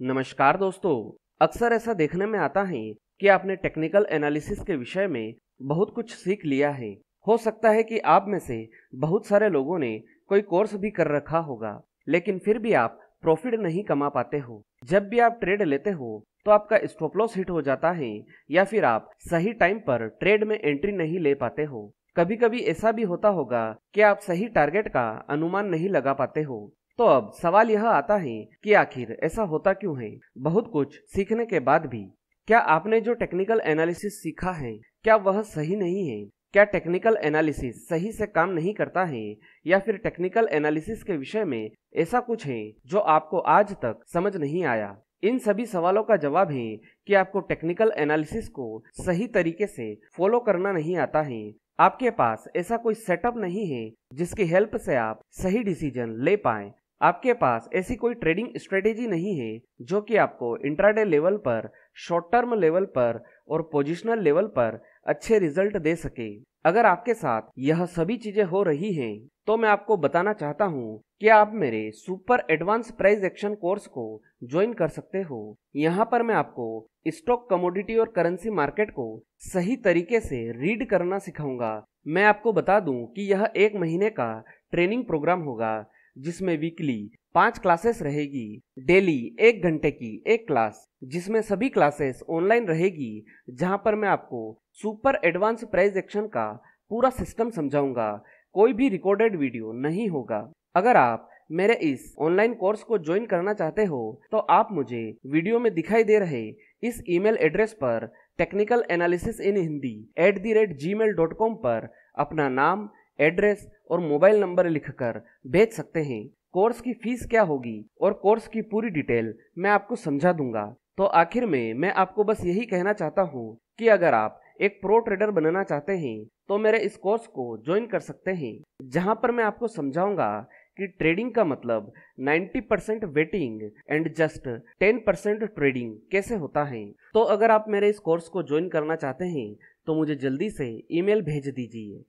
नमस्कार दोस्तों, अक्सर ऐसा देखने में आता है कि आपने टेक्निकल एनालिसिस के विषय में बहुत कुछ सीख लिया है। हो सकता है कि आप में से बहुत सारे लोगों ने कोई कोर्स भी कर रखा होगा, लेकिन फिर भी आप प्रॉफिट नहीं कमा पाते हो। जब भी आप ट्रेड लेते हो तो आपका स्टॉप लॉस हिट हो जाता है, या फिर आप सही टाइम पर ट्रेड में एंट्री नहीं ले पाते हो। कभी कभी ऐसा भी होता होगा कि आप सही टारगेट का अनुमान नहीं लगा पाते हो। तो अब सवाल यह आता है कि आखिर ऐसा होता क्यों है? बहुत कुछ सीखने के बाद भी। क्या आपने जो टेक्निकल एनालिसिस सीखा है, क्या वह सही नहीं है? क्या टेक्निकल एनालिसिस सही से काम नहीं करता है? या फिर टेक्निकल एनालिसिस के विषय में ऐसा कुछ है जो आपको आज तक समझ नहीं आया? इन सभी सवालों का जवाब है कि आपको टेक्निकल एनालिसिस को सही तरीके से फॉलो करना नहीं आता है। आपके पास ऐसा कोई सेटअप नहीं है जिसकी हेल्प से आप सही डिसीज़न ले पाए। आपके पास ऐसी कोई ट्रेडिंग स्ट्रेटेजी नहीं है जो कि आपको इंट्राडे लेवल पर शॉर्ट टर्म लेवल पर और पोजिशनल लेवल पर अच्छे रिज़ल्ट दे सके। अगर आपके साथ यह सभी चीज़ें हो रही हैं तो मैं आपको बताना चाहता हूँ कि आप मेरे super advance price action course को ज्वाइन कर सकते हो। यहाँ पर मैं आपको स्टॉक कमोडिटी और करेंसी मार्केट को सही तरीके से रीड करना सिखाऊँगा। मैं आपको बता दूँ कि यह एक महीने का ट्रेनिंग प्रोग्राम होगा। जिसमें वीकली पाँच क्लासेस रहेगी डेली एक घंटे की एक क्लास जिसमें सभी क्लासेस ऑनलाइन रहेगी, जहाँ पर मैं आपको सुपर एडवांस प्राइस एक्शन का पूरा सिस्टम समझाऊँगा। कोई भी रिकॉर्डेड वीडियो नहीं होगा। अगर आप मेरे इस ऑनलाइन कोर्स को ज्वाइन करना चाहते हो तो आप मुझे वीडियो में दिखाई दे रहे इस ईमेल एड्रेस पर technical analysis in Hindi at the rate Gmail dot com पर अपना नाम एड्रेस और मोबाइल नंबर लिखकर भेज सकते हैं। कोर्स की फ़ीस क्या होगी और कोर्स की पूरी डिटेल मैं आपको समझा दूँगा। तो आखिर में मैं आपको बस यही कहना चाहता हूँ कि अगर आप एक प्रो ट्रेडर बनना चाहते हैं तो मेरे इस कोर्स को ज्वाइन कर सकते हैं, जहाँ पर मैं आपको समझाऊँगा कि ट्रेडिंग का मतलब 90 percent waiting and just 10 percent trading कैसे होता है। तो अगर आप मेरे इस कोर्स को ज्वाइन करना चाहते हैं तो मुझे जल्दी से ईमेल भेज दीजिए।